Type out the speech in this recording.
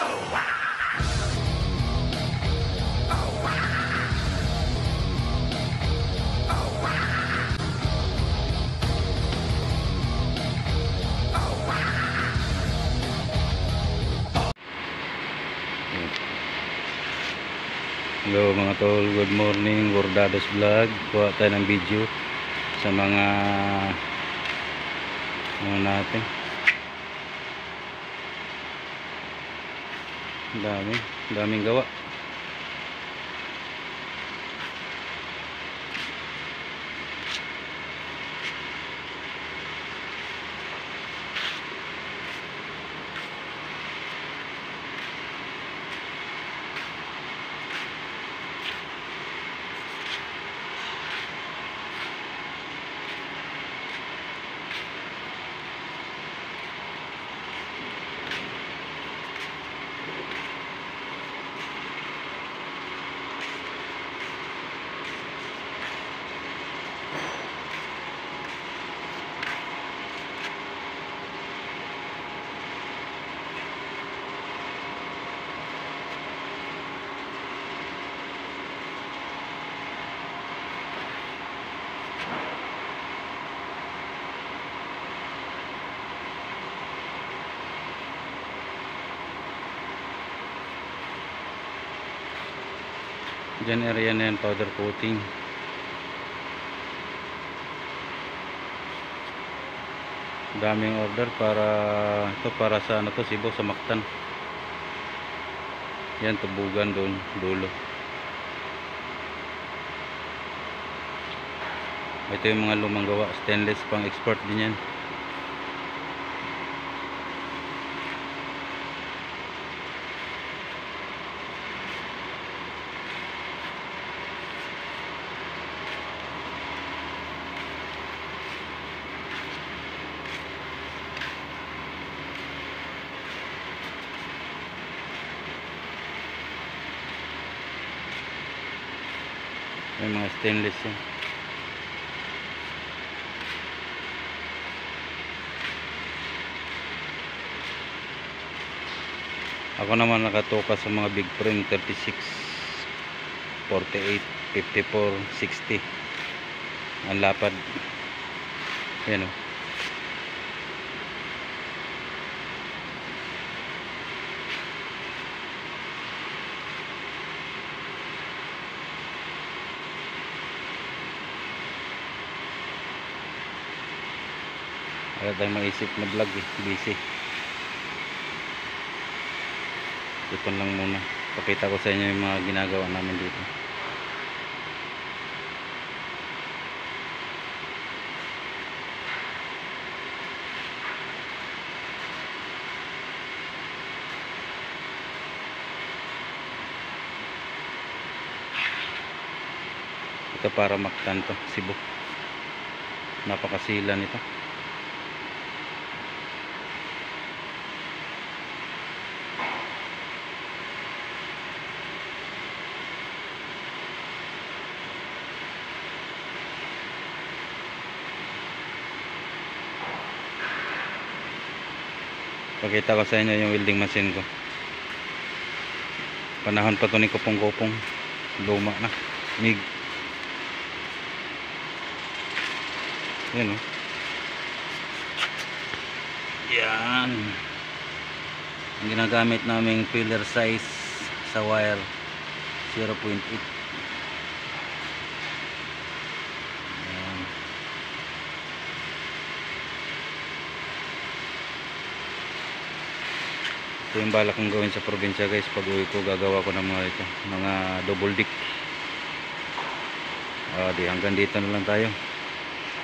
Hello mga tol, good morning, Gordados Vlog. Kuha tayo ng video sa mga ano natin dami, daming gawa Diyan area na yan, powder coating. Daming order para ito para sa ano to Cebu sa Mactan. Yan tubugan doon dulo. Ito yung mga lumang gawa stainless pang export din yan may mga stainless yan. Ako naman nakatoka sa mga big frame 36 48 54 60 ang lapad. Yan o Wala tayong maisip na vlog eh. Busy. Ito lang muna. Pakita ko sa inyo yung mga ginagawa namin dito. Ito para maktan to, Cebu. Napakasila nito. Pakita ko sa inyo yung welding machine ko. Panahon pa to ni kupong-kupong. Luma na. Mig. Yan o. Yan. Ang ginagamit naming filler size sa wire 0.8. ito yung balak kong gawin sa probinsya guys. Pag uwi ko gagawa ko ng mga ito mga double dick uh, di hanggang dito na lang tayo